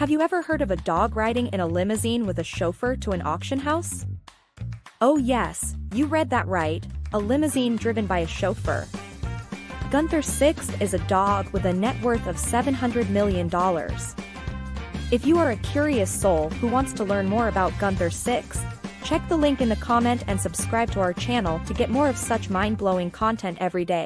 Have you ever heard of a dog riding in a limousine with a chauffeur to an auction house? Oh yes, you read that right, a limousine driven by a chauffeur. Gunther Six is a dog with a net worth of $700 million. If you are a curious soul who wants to learn more about Gunther Six, check the link in the comment and subscribe to our channel to get more of such mind-blowing content every day.